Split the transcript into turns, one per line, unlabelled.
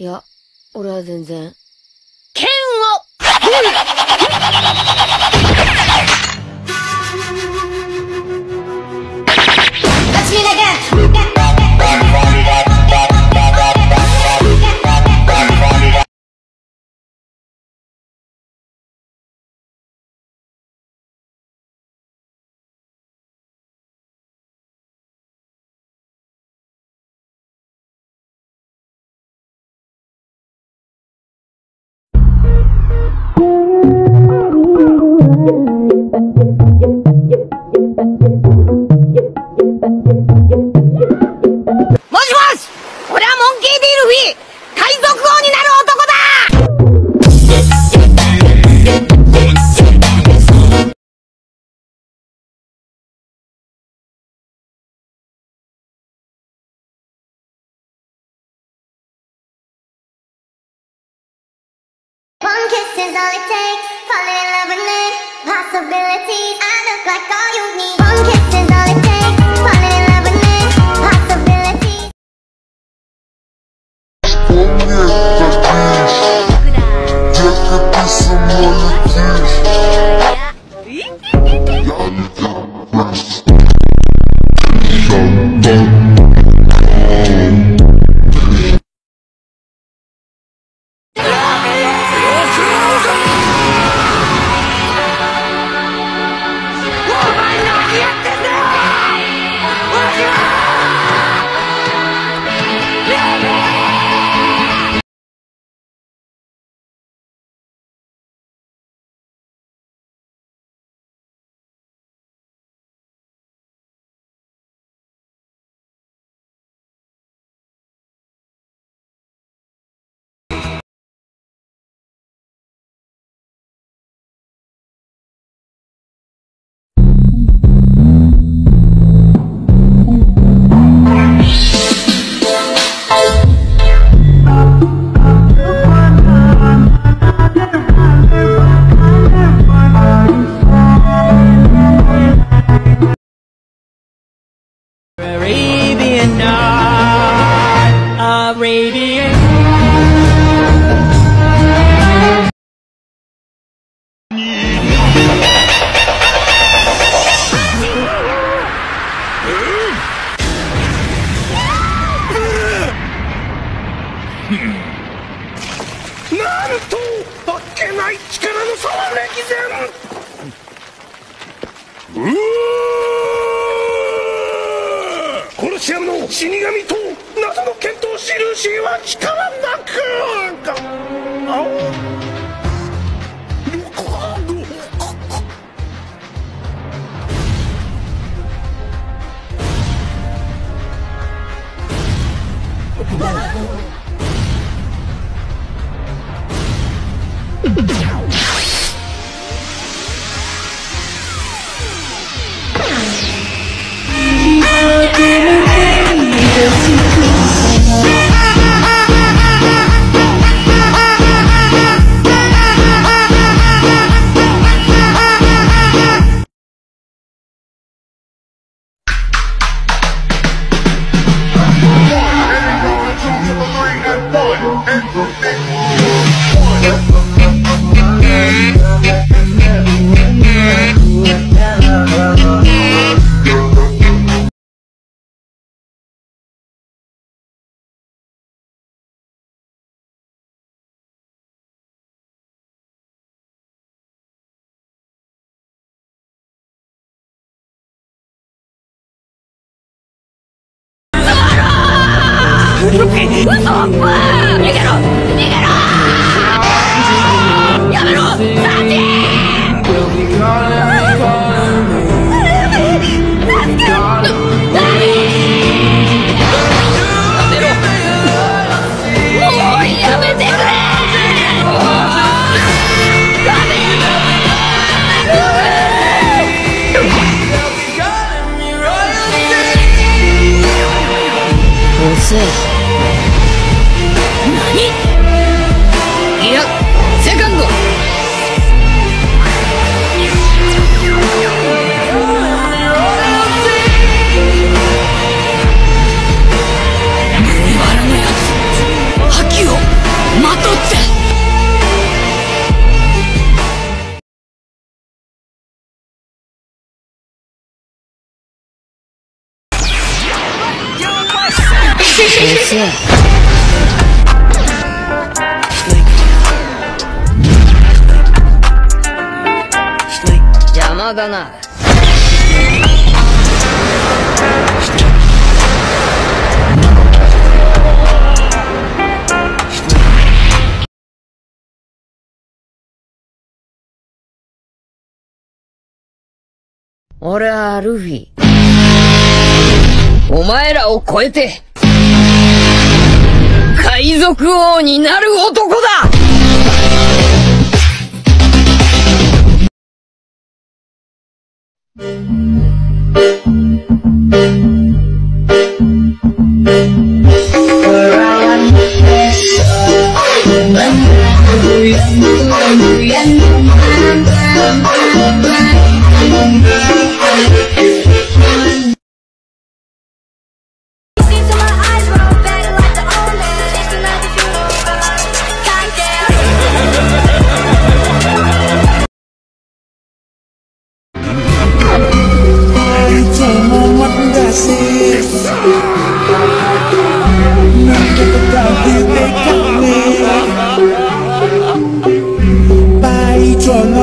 いや、俺は全然。
剣を
is all it takes. Fall in love with me. Possibilities. I look like all you need. One kiss is all it takes. Fall in love with me. Possibilities.
Just get this
some more kiss
コロシアムの死神と謎の剣闘シルシーは力なくあ
ウソップ逃げろ。逃げろやめろサーチもうやめて。くれ
遅い。だな。俺はルフィ。お前らを超えて海賊王になる男だ。Música 주셨네